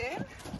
थे